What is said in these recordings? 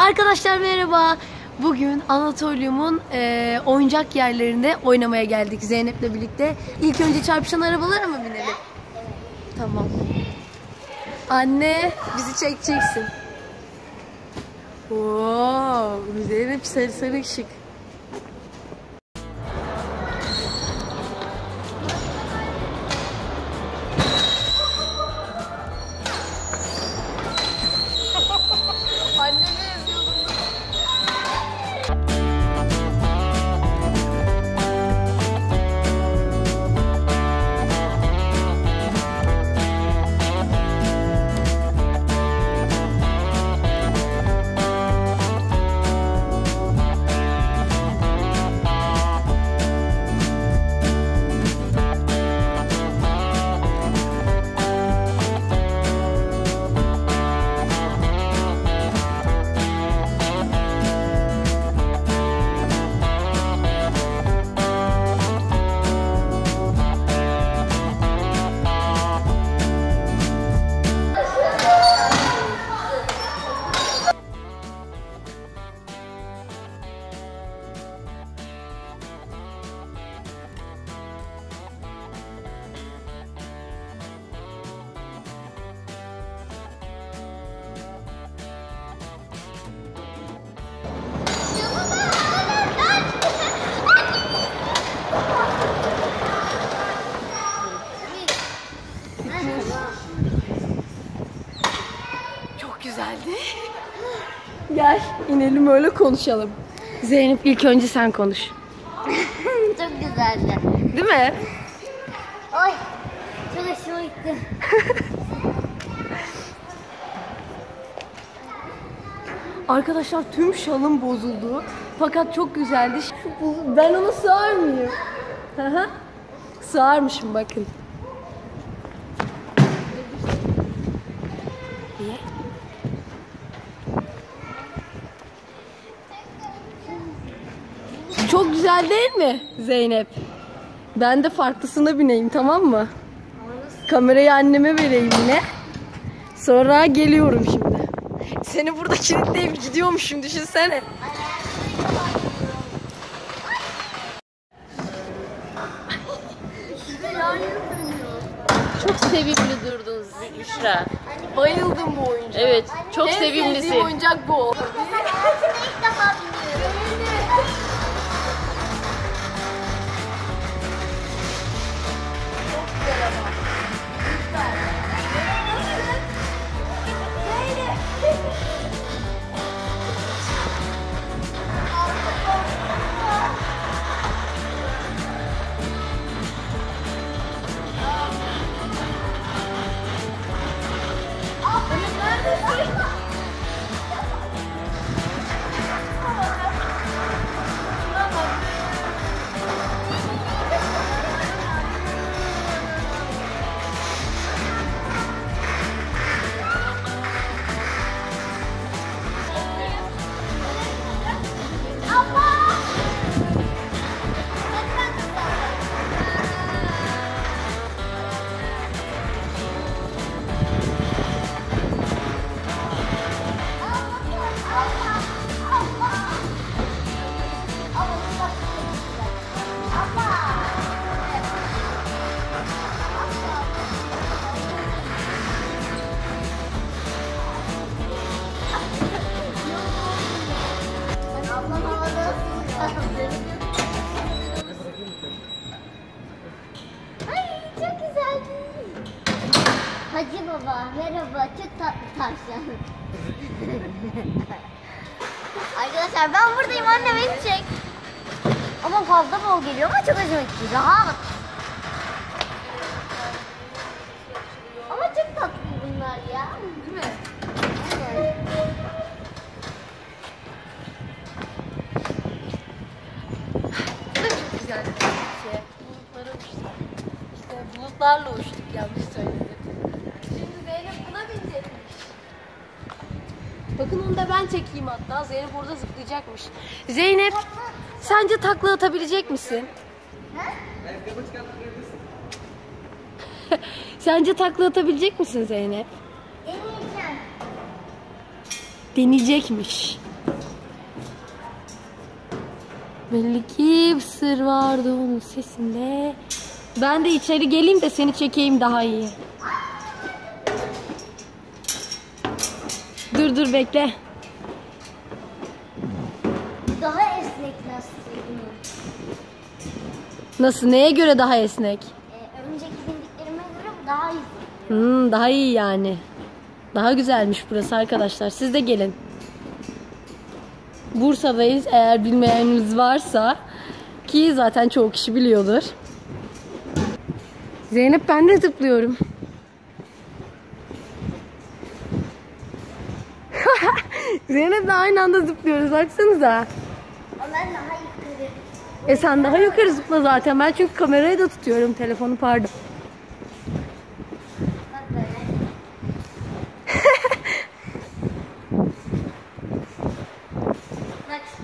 Arkadaşlar merhaba. Bugün Anatolium'un e, oyuncak yerlerinde oynamaya geldik Zeynep'le birlikte. İlk önce çarpışan arabalara mı binelim? Tamam. Anne bizi çekeceksin. Oo, Zeynep sarı sarı ışık. Gel inelim öyle konuşalım. Zeynep ilk önce sen konuş. Çok güzeldi. Değil mi? Ay çok hoşuma gitti. Arkadaşlar tüm şalım bozuldu. Fakat çok güzeldi. Ben ona sığar mıyım? Sığarmışım bakın. Çok güzel değil mi Zeynep? Ben de farklısına bineyim tamam mı? Kamerayı anneme vereyim yine. Sonra geliyorum şimdi. Seni burada kilitleyip gidiyormuşum düşünsene. Çok sevimli durdun Büşra. Bayıldım bu oyuncağa. Evet, çok En sevdiğim sevimlisin. oyuncak bu. baba merhaba çok tatlı tavşan. Arkadaşlar ben buradayım anne beni çek. Ama fazla bol geliyor ama çok hoşuma gitti. Rahat. Ama çok tatlı bunlar ya. Değil mi? Evet. Bu da çok güzel bir şey. Bulutlara uçtuk. İşte bulutlarla uçtuk yanlış söyledim. Bakın onu da ben çekeyim hatta. Zeynep orada zıplayacakmış. Zeynep sence takla atabilecek misin? sence takla atabilecek misin Zeynep? Deneyeceğim. Deneyecekmiş. Belli ki bir sır vardı onun sesinde. Ben de içeri geleyim de seni çekeyim daha iyi. Dur dur bekle. Daha esnek bunun. Nasıl? Neye göre daha esnek? Ee, önceki bindiklerime göre daha iyi. Hmm, daha iyi yani. Daha güzelmiş burası arkadaşlar. Siz de gelin. Bursa'dayız. Eğer bilmeyeniniz varsa ki zaten çoğu kişi biliyordur. Zeynep ben de zıplıyorum. Zeynep'le aynı anda zıplıyoruz. Baksanıza. Ama ben daha yukarı. E sen daha yukarı zıpla zaten. Ben çünkü kamerayı da tutuyorum. Telefonu pardon.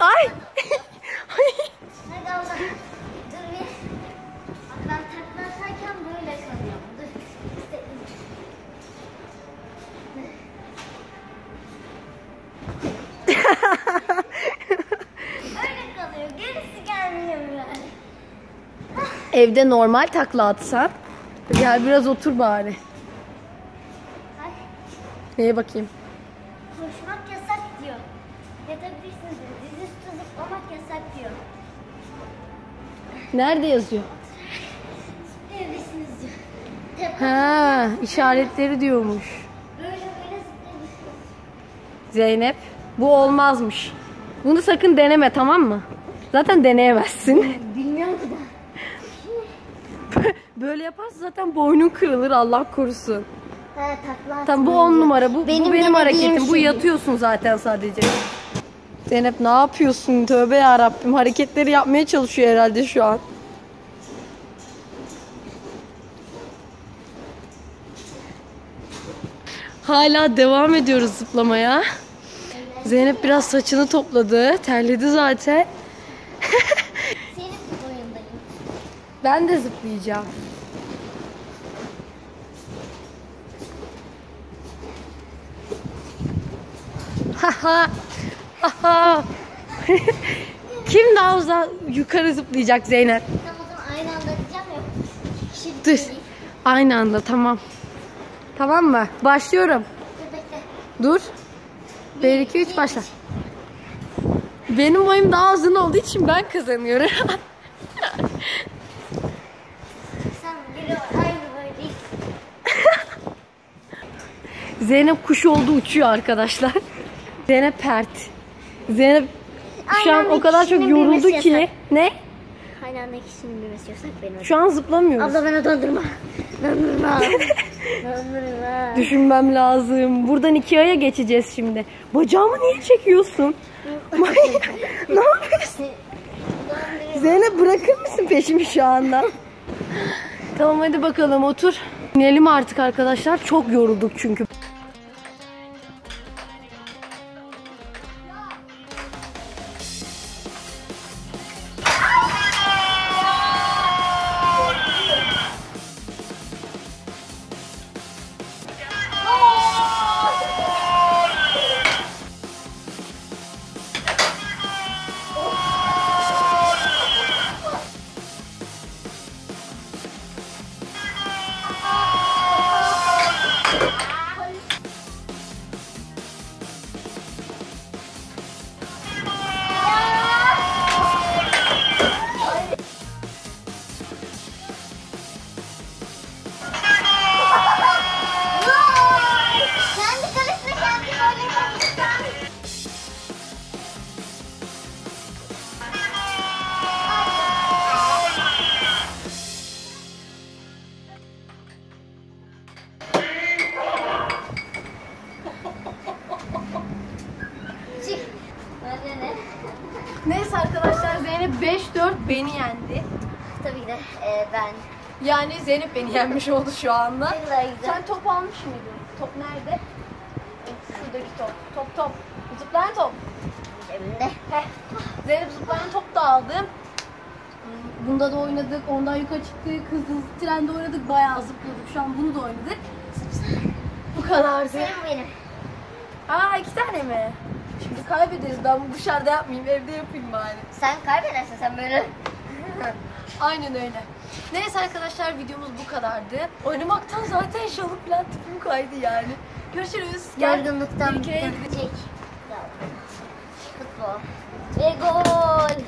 Ay! Evde normal takla atsan. Gel biraz otur bari. Ay, Neye bakayım? koşmak yasak diyor. Yatabilirsiniz. Dizüstü zıplamak yasak diyor. Nerede yazıyor? Zıplayabilirsiniz diyor. Tepe Ha, işaretleri diyormuş. böyle böyle zıplayabilirsiniz. Zeynep, bu olmazmış. Bunu sakın deneme tamam mı? Zaten deneyemezsin. Böyle yaparsa zaten boynun kırılır Allah korusun. Takla Tamam bu on numara. Bu, bu benim, hareketim. Bu şey. yatıyorsun zaten sadece. Zeynep ne yapıyorsun? Tövbe ya Rabbim. Hareketleri yapmaya çalışıyor herhalde şu an. Hala devam ediyoruz zıplamaya. Zeynep biraz saçını topladı. Terledi zaten. Ben de zıplayacağım. Kim daha uzak yukarı zıplayacak Zeynep? Tamam o zaman aynı anda diyeceğim ya. Dur. Aynı anda tamam. Tamam mı? Başlıyorum. Dur bekle. Dur. 1 2 3 başla. Benim boyum daha uzun olduğu için ben kazanıyorum. Zeynep kuş oldu uçuyor arkadaşlar. Zeynep pert. Zeynep şu an o kadar çok yoruldu ki. yasak. Ne? Aynı anda bilmesi yasak benim. Şu an zıplamıyoruz. Abla bana dondurma. Dondurma. dondurma. Düşünmem lazım. Buradan Ikea'ya geçeceğiz şimdi. Bacağımı niye çekiyorsun? Ne yapıyorsun? Zeynep bırakır mısın peşimi şu anda? tamam hadi bakalım otur. İnelim artık arkadaşlar. Çok yorulduk çünkü. Beni yendi. Tabii ki de e, ben. Yani Zeynep beni yenmiş oldu şu anda. Sen top almış mıydın? Top nerede? Şuradaki top. Top top. Zıplayan top. Cebimde. Heh. Zeynep zıplayan top da aldım. Bunda da oynadık. Ondan yukarı çıktık. Hızlı trende oynadık. Bayağı zıpladık. Şu an bunu da oynadık. Bu kadardı. Senin benim. Aa iki tane mi? Kaybederiz. Ben bunu dışarıda yapmayayım, evde yapayım bari. Sen kaybedersin sen böyle. Aynen öyle. Neyse arkadaşlar videomuz bu kadardı. Oynamaktan zaten şalı falan tipim kaydı yani. Görüşürüz. Gel. Yorgunluktan Bir kere bitecek. Futbol. Ve gol.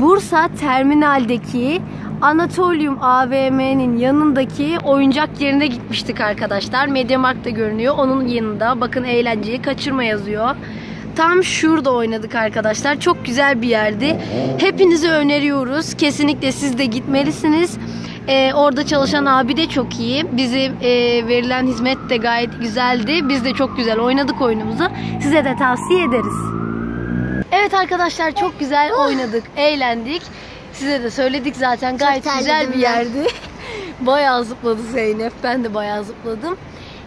Bursa Terminal'deki Anatolium AVM'nin yanındaki oyuncak yerine gitmiştik arkadaşlar. Mediamarkt'ta görünüyor. Onun yanında bakın eğlenceyi kaçırma yazıyor. Tam şurada oynadık arkadaşlar. Çok güzel bir yerdi. Hepinize öneriyoruz. Kesinlikle siz de gitmelisiniz. Ee, orada çalışan abi de çok iyi. Bizi e, verilen hizmet de gayet güzeldi. Biz de çok güzel oynadık oyunumuzu. Size de tavsiye ederiz. Evet arkadaşlar çok güzel oynadık, eğlendik. Size de söyledik zaten gayet güzel bir ben. yerdi. bayağı zıpladı Zeynep. Ben de bayağı zıpladım.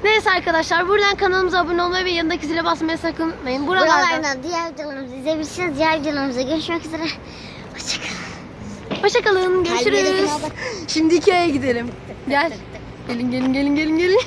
Neyse arkadaşlar buradan kanalımıza abone olmayı ve yanındaki zile basmayı sakın unutmayın. Buralardan Buralardan diğer videolarımızı izleyebilirsiniz. Diğer videolarımızda görüşmek üzere. Hoşçakalın. hoşçakalın görüşürüz. Şimdi Ikea'ya gidelim. Gel. Gelin gelin gelin gelin gelin.